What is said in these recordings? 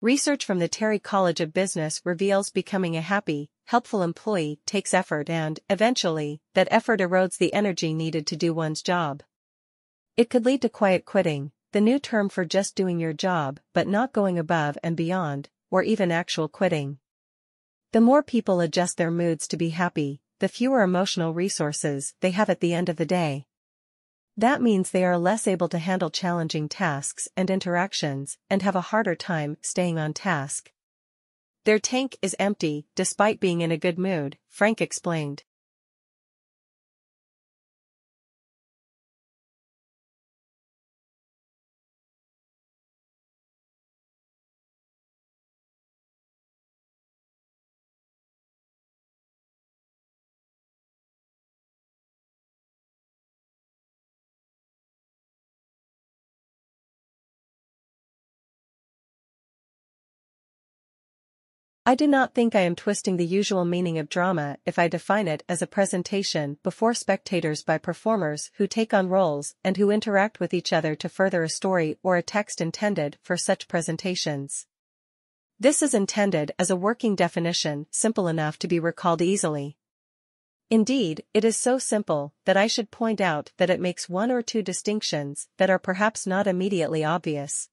Research from the Terry College of Business reveals becoming a happy, helpful employee takes effort and, eventually, that effort erodes the energy needed to do one's job. It could lead to quiet quitting, the new term for just doing your job but not going above and beyond, or even actual quitting. The more people adjust their moods to be happy, the fewer emotional resources they have at the end of the day. That means they are less able to handle challenging tasks and interactions and have a harder time staying on task. Their tank is empty despite being in a good mood, Frank explained. I do not think I am twisting the usual meaning of drama if I define it as a presentation before spectators by performers who take on roles and who interact with each other to further a story or a text intended for such presentations. This is intended as a working definition simple enough to be recalled easily. Indeed, it is so simple that I should point out that it makes one or two distinctions that are perhaps not immediately obvious.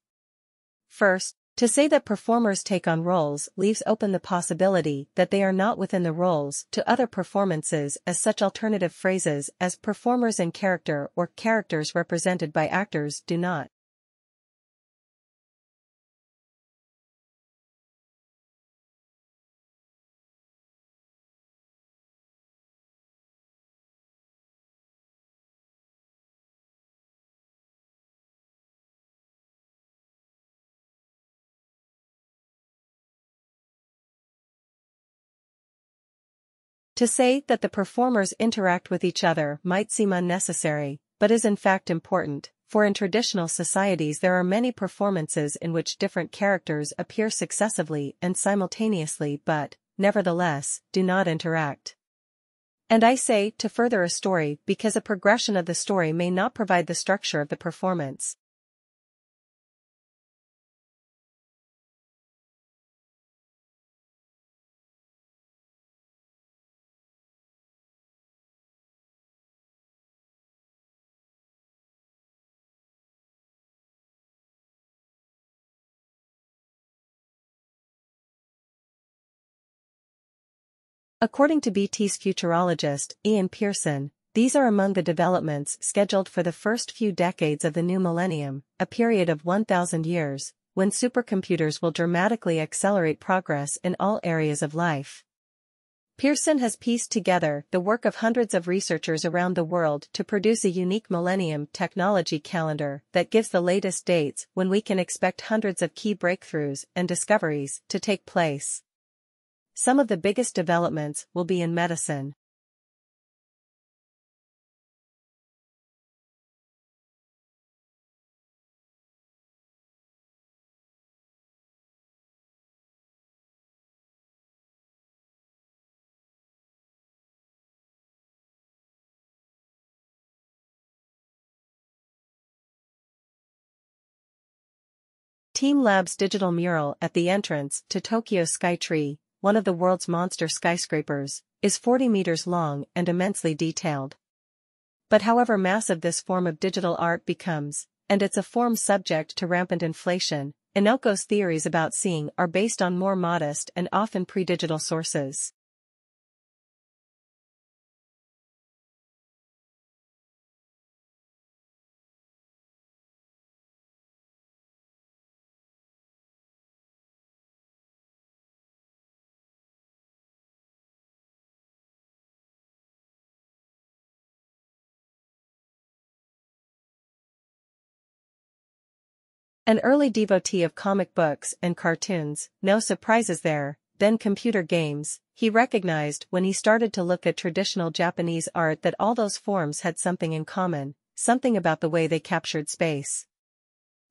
First, to say that performers take on roles leaves open the possibility that they are not within the roles to other performances as such alternative phrases as performers in character or characters represented by actors do not. To say that the performers interact with each other might seem unnecessary, but is in fact important, for in traditional societies there are many performances in which different characters appear successively and simultaneously but, nevertheless, do not interact. And I say to further a story because a progression of the story may not provide the structure of the performance, According to BT's futurologist, Ian Pearson, these are among the developments scheduled for the first few decades of the new millennium, a period of 1,000 years, when supercomputers will dramatically accelerate progress in all areas of life. Pearson has pieced together the work of hundreds of researchers around the world to produce a unique Millennium technology calendar that gives the latest dates when we can expect hundreds of key breakthroughs and discoveries to take place. Some of the biggest developments will be in medicine. Team Lab's digital mural at the entrance to Tokyo Skytree one of the world's monster skyscrapers, is 40 meters long and immensely detailed. But however massive this form of digital art becomes, and it's a form subject to rampant inflation, Inoko's theories about seeing are based on more modest and often pre-digital sources. An early devotee of comic books and cartoons, no surprises there, then computer games, he recognized when he started to look at traditional Japanese art that all those forms had something in common, something about the way they captured space.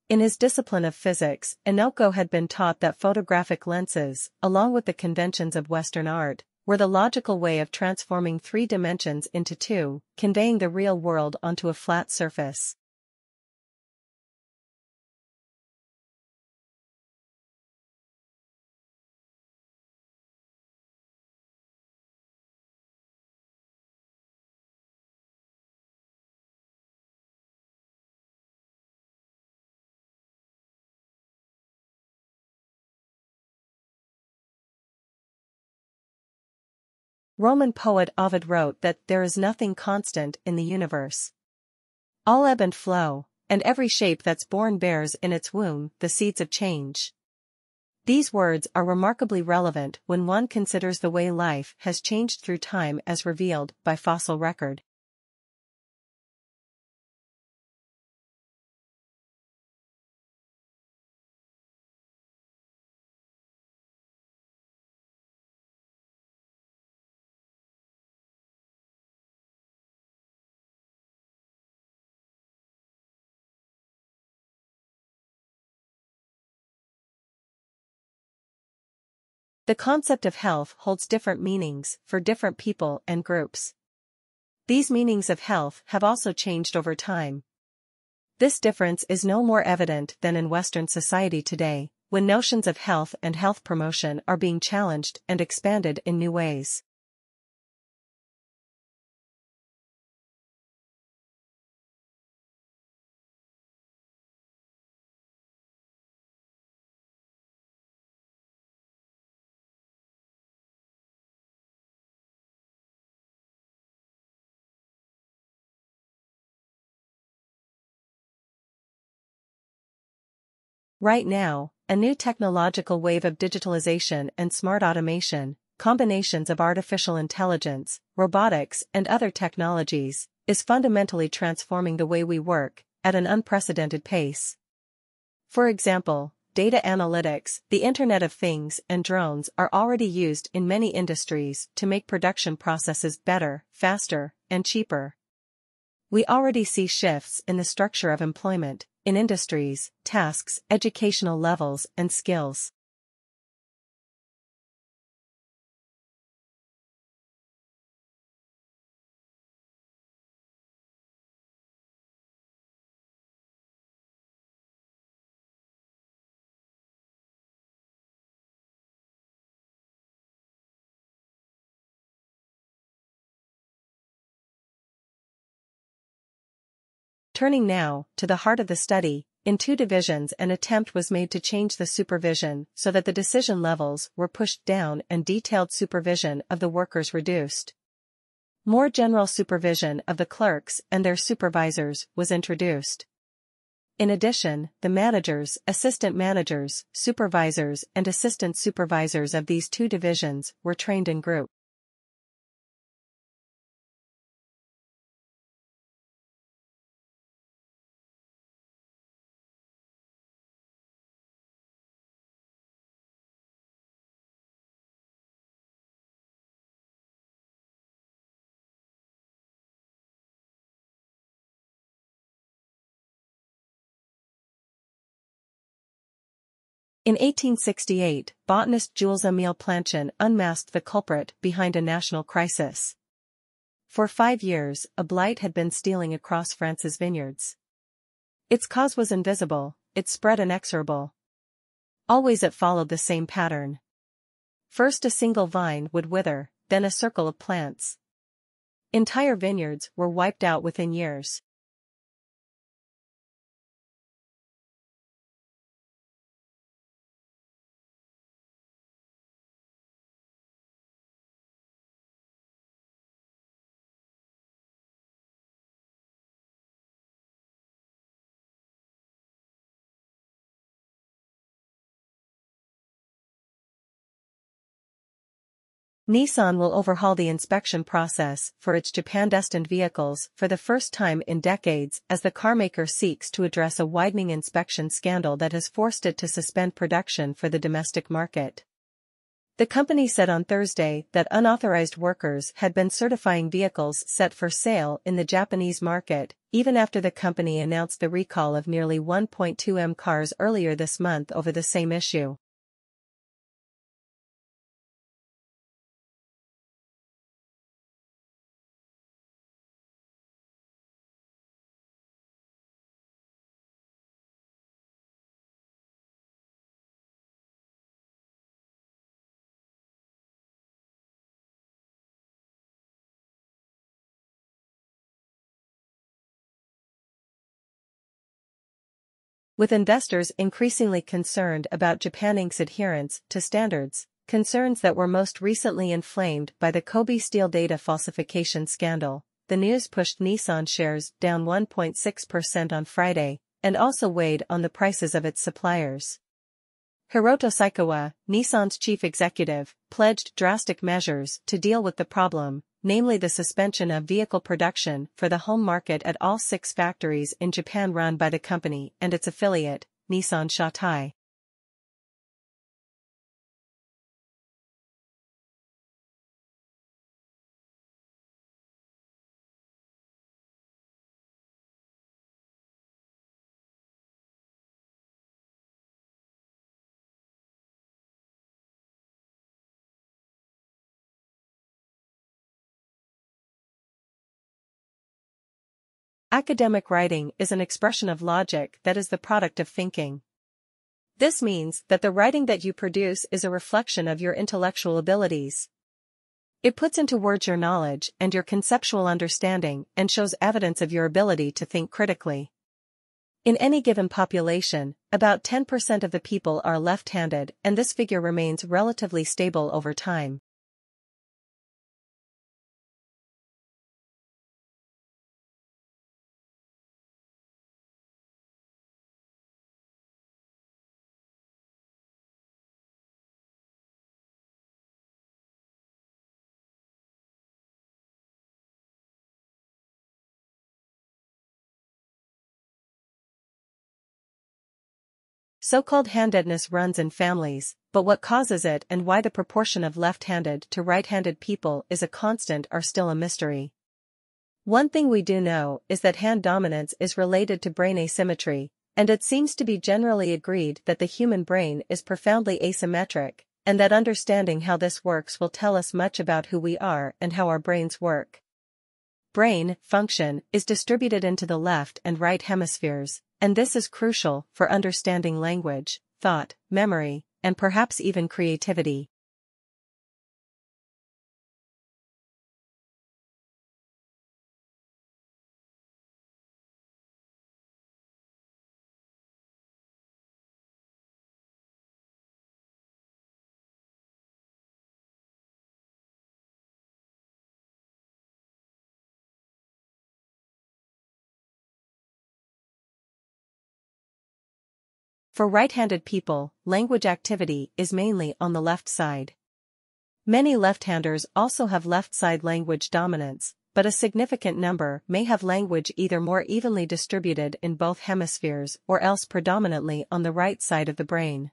In his discipline of physics, Inoko had been taught that photographic lenses, along with the conventions of Western art, were the logical way of transforming three dimensions into two, conveying the real world onto a flat surface. Roman poet Ovid wrote that there is nothing constant in the universe. All ebb and flow, and every shape that's born bears in its womb the seeds of change. These words are remarkably relevant when one considers the way life has changed through time as revealed by fossil record. The concept of health holds different meanings for different people and groups. These meanings of health have also changed over time. This difference is no more evident than in Western society today, when notions of health and health promotion are being challenged and expanded in new ways. Right now, a new technological wave of digitalization and smart automation, combinations of artificial intelligence, robotics and other technologies, is fundamentally transforming the way we work, at an unprecedented pace. For example, data analytics, the Internet of Things and drones are already used in many industries to make production processes better, faster, and cheaper. We already see shifts in the structure of employment, in industries, tasks, educational levels, and skills. Turning now to the heart of the study, in two divisions an attempt was made to change the supervision so that the decision levels were pushed down and detailed supervision of the workers reduced. More general supervision of the clerks and their supervisors was introduced. In addition, the managers, assistant managers, supervisors and assistant supervisors of these two divisions were trained in group. In 1868, botanist Jules-Émile Planchon unmasked the culprit behind a national crisis. For five years, a blight had been stealing across France's vineyards. Its cause was invisible, its spread inexorable. Always it followed the same pattern. First a single vine would wither, then a circle of plants. Entire vineyards were wiped out within years. Nissan will overhaul the inspection process for its Japan-destined vehicles for the first time in decades as the carmaker seeks to address a widening inspection scandal that has forced it to suspend production for the domestic market. The company said on Thursday that unauthorized workers had been certifying vehicles set for sale in the Japanese market, even after the company announced the recall of nearly 1.2 M cars earlier this month over the same issue. With investors increasingly concerned about Japan Inc.'s adherence to standards, concerns that were most recently inflamed by the Kobe Steel data falsification scandal. The news pushed Nissan shares down 1.6% on Friday, and also weighed on the prices of its suppliers. Hiroto Saikawa, Nissan's chief executive, pledged drastic measures to deal with the problem, namely the suspension of vehicle production for the home market at all six factories in Japan run by the company and its affiliate, Nissan Shatai. Academic writing is an expression of logic that is the product of thinking. This means that the writing that you produce is a reflection of your intellectual abilities. It puts into words your knowledge and your conceptual understanding and shows evidence of your ability to think critically. In any given population, about 10% of the people are left-handed and this figure remains relatively stable over time. So-called handedness runs in families, but what causes it and why the proportion of left-handed to right-handed people is a constant are still a mystery. One thing we do know is that hand dominance is related to brain asymmetry, and it seems to be generally agreed that the human brain is profoundly asymmetric, and that understanding how this works will tell us much about who we are and how our brains work. Brain function is distributed into the left and right hemispheres, and this is crucial for understanding language, thought, memory, and perhaps even creativity. For right-handed people, language activity is mainly on the left side. Many left-handers also have left-side language dominance, but a significant number may have language either more evenly distributed in both hemispheres or else predominantly on the right side of the brain.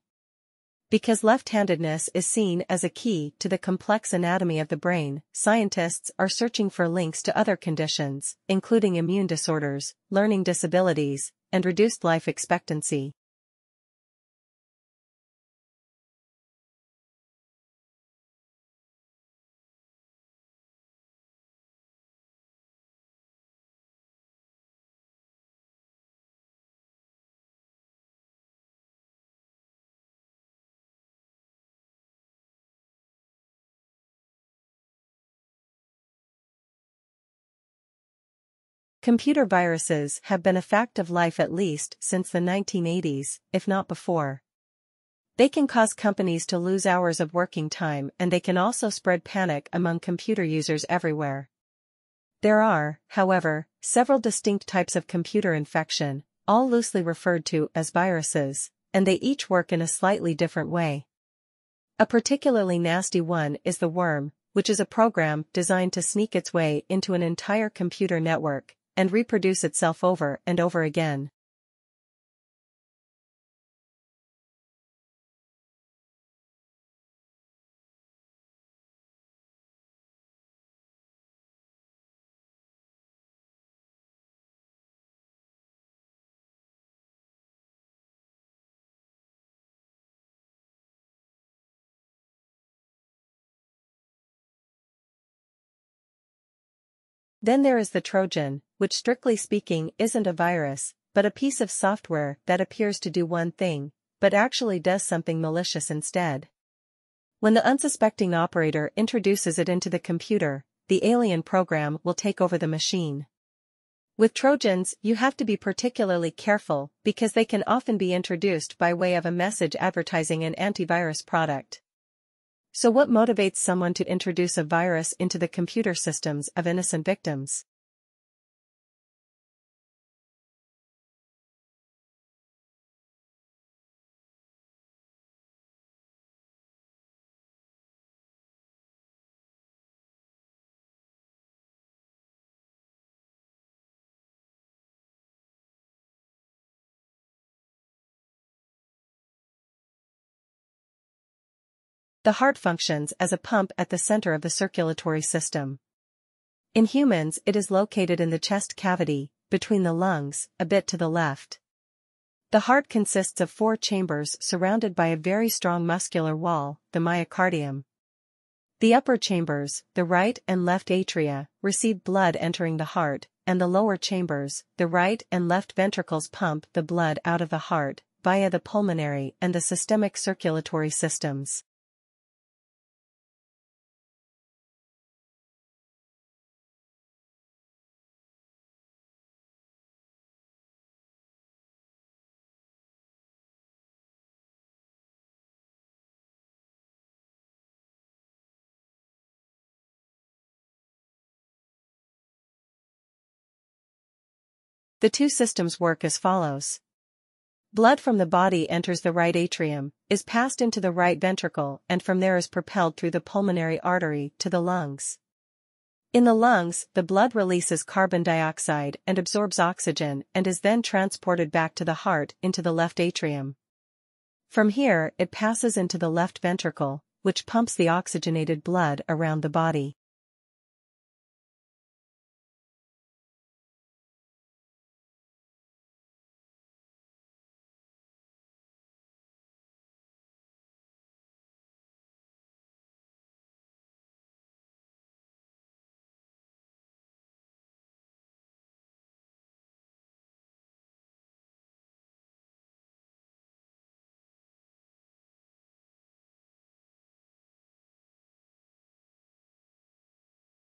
Because left-handedness is seen as a key to the complex anatomy of the brain, scientists are searching for links to other conditions, including immune disorders, learning disabilities, and reduced life expectancy. Computer viruses have been a fact of life at least since the 1980s, if not before. They can cause companies to lose hours of working time and they can also spread panic among computer users everywhere. There are, however, several distinct types of computer infection, all loosely referred to as viruses, and they each work in a slightly different way. A particularly nasty one is the worm, which is a program designed to sneak its way into an entire computer network, and reproduce itself over and over again. Then there is the Trojan, which strictly speaking isn't a virus, but a piece of software that appears to do one thing, but actually does something malicious instead. When the unsuspecting operator introduces it into the computer, the alien program will take over the machine. With Trojans, you have to be particularly careful because they can often be introduced by way of a message advertising an antivirus product. So what motivates someone to introduce a virus into the computer systems of innocent victims? The heart functions as a pump at the center of the circulatory system. In humans it is located in the chest cavity, between the lungs, a bit to the left. The heart consists of four chambers surrounded by a very strong muscular wall, the myocardium. The upper chambers, the right and left atria, receive blood entering the heart, and the lower chambers, the right and left ventricles pump the blood out of the heart, via the pulmonary and the systemic circulatory systems. The two systems work as follows. Blood from the body enters the right atrium, is passed into the right ventricle and from there is propelled through the pulmonary artery to the lungs. In the lungs, the blood releases carbon dioxide and absorbs oxygen and is then transported back to the heart into the left atrium. From here, it passes into the left ventricle, which pumps the oxygenated blood around the body.